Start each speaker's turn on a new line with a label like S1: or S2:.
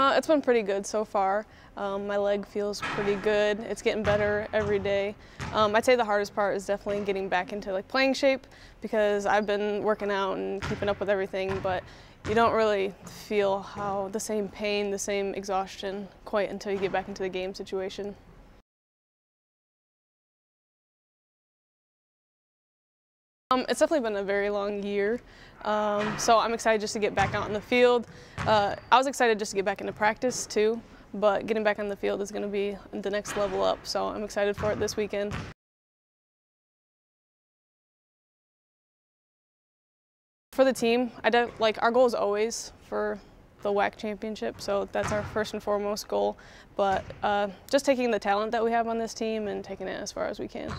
S1: Uh, it's been pretty good so far. Um, my leg feels pretty good. It's getting better every day. Um, I'd say the hardest part is definitely getting back into like playing shape because I've been working out and keeping up with everything, but you don't really feel how the same pain, the same exhaustion quite until you get back into the game situation. Um, it's definitely been a very long year, um, so I'm excited just to get back out in the field. Uh, I was excited just to get back into practice too, but getting back on the field is going to be the next level up, so I'm excited for it this weekend. For the team, I like our goal is always for the WHAC championship, so that's our first and foremost goal. But uh, just taking the talent that we have on this team and taking it as far as we can.